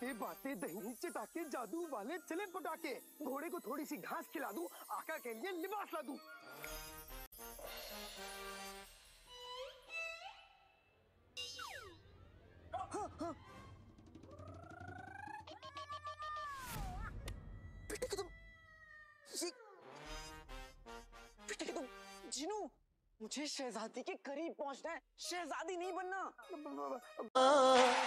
बातें बातें दही चटाके जादू वाले चले पटाके घोड़े को थोड़ी सी घास खिला दूँ आका के लिए लिबास ला दूँ। बेटे तुम। जिनू मुझे शहजादी के करीब पहुँचना है। शहजादी नहीं बनना। आ,